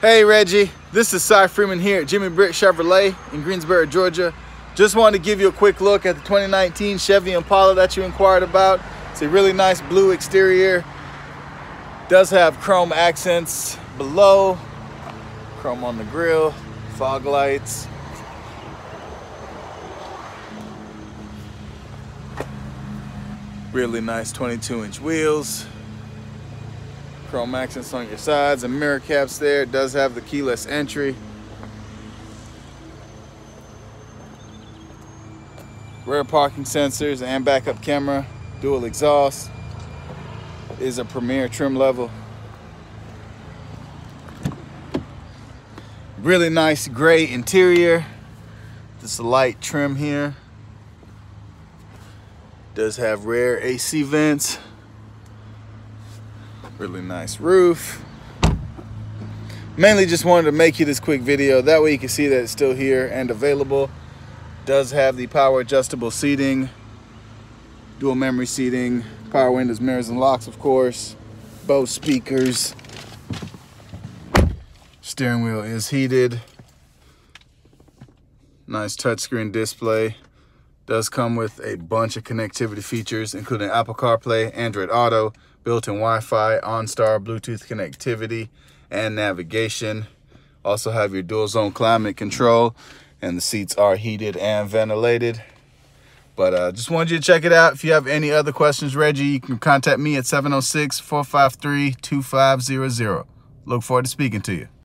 Hey Reggie, this is Cy Freeman here at Jimmy Britt Chevrolet in Greensboro, Georgia. Just wanted to give you a quick look at the 2019 Chevy Impala that you inquired about. It's a really nice blue exterior. Does have chrome accents below, chrome on the grill, fog lights. Really nice 22 inch wheels chrome accents on your sides and mirror caps there. It does have the keyless entry. Rear parking sensors and backup camera. Dual exhaust. Is a premier trim level. Really nice gray interior. Just light trim here. Does have rear AC vents really nice roof. Mainly just wanted to make you this quick video. That way you can see that it's still here and available. Does have the power adjustable seating dual memory seating power windows mirrors and locks of course Bose speakers. Steering wheel is heated. Nice touchscreen display. Does come with a bunch of connectivity features including apple carplay android auto built-in Wi-Fi, OnStar, Bluetooth connectivity, and navigation. Also have your dual zone climate control, and the seats are heated and ventilated. But uh, just wanted you to check it out. If you have any other questions, Reggie, you can contact me at 706-453-2500. Look forward to speaking to you.